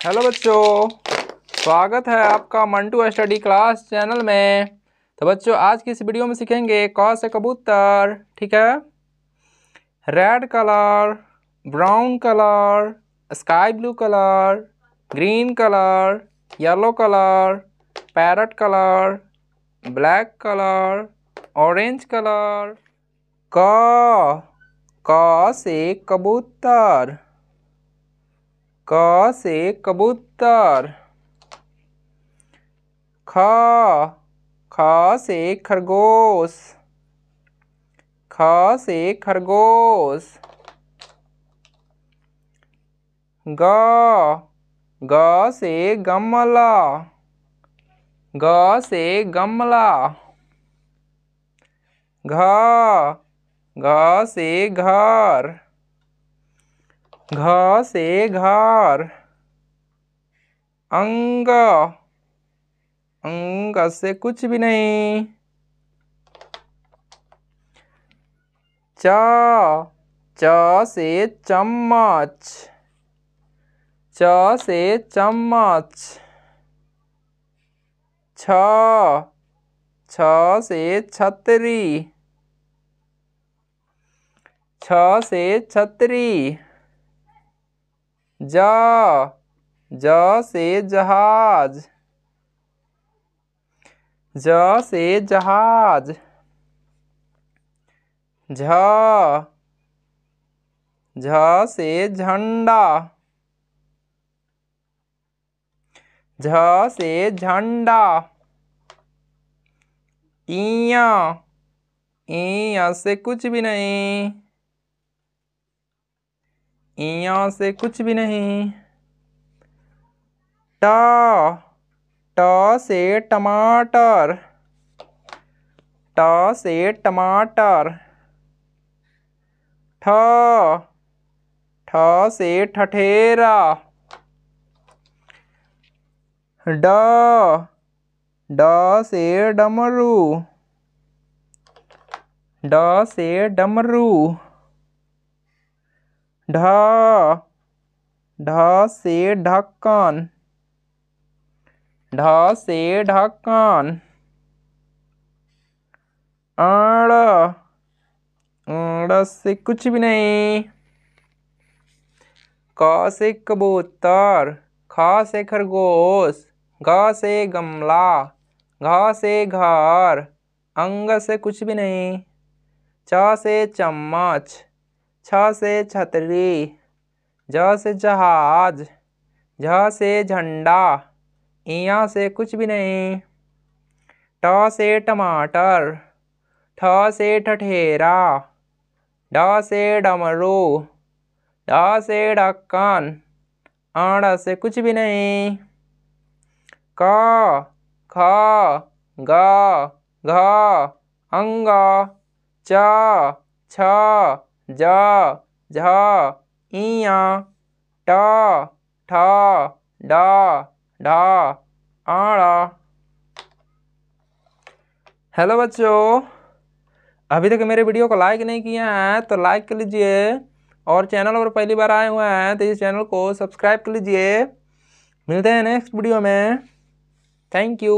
Hello बच्चों, स्वागत है आपका मंटू स्टडी क्लास चैनल में। तो बच्चों, आज की इस वीडियो में सीखेंगे क से कबूतर, ठीक है? Red colour brown colour sky blue colour green colour yellow colour parrot colour black colour orange colour क क से कबूतर। क से कबूतर। ख ख से खरगोश। ख से खरगोश। ग ग से गमला। ग से गमला। घ घ से घर। घ से घर, अंग अंग से कुछ भी नहीं। च च से चम्मच, च से चम्मच, छ छ से छतरी, छ से छतरी। ज ज से जहाज़, ज से जहाज़, झ झ से झंडा, झ से झंडा इया इया से कुछ भी नहीं। यहाँ से कुछ भी नहीं। ट ट से टमाटर। ट से टमाटर। ठ ठ से ठठेरा। ड ड से डमरू। ड से डमरू। ढ ढ से ढक्कन, ढ से ढक्कन अड़ से कुछ भी नहीं, क से कबूतर, ख से खरगोश घ से गमला, घ से घर, अंग से कुछ भी नहीं, च से चम्मच। छ से छतरी ज से जहाज़ झ से झंडा, इया से कुछ भी नहीं। ट से टमाटर ठ से ठठेरा ड से डमरू ड से ढक्कन अड़ से कुछ भी नहीं। क, ख, ग, घ, अंग, च, छ ज, झ इया ट, ठ, ड, ढ आड़ा हेलो बच्चों, अभी तक मेरे वीडियो को लाइक नहीं किया है तो लाइक कर लीजिए, और चैनल पर पहली बार आए हुए हैं तो इस चैनल को सब्सक्राइब कर लीजिए। मिलते हैं नेक्स्ट वीडियो में। Thank you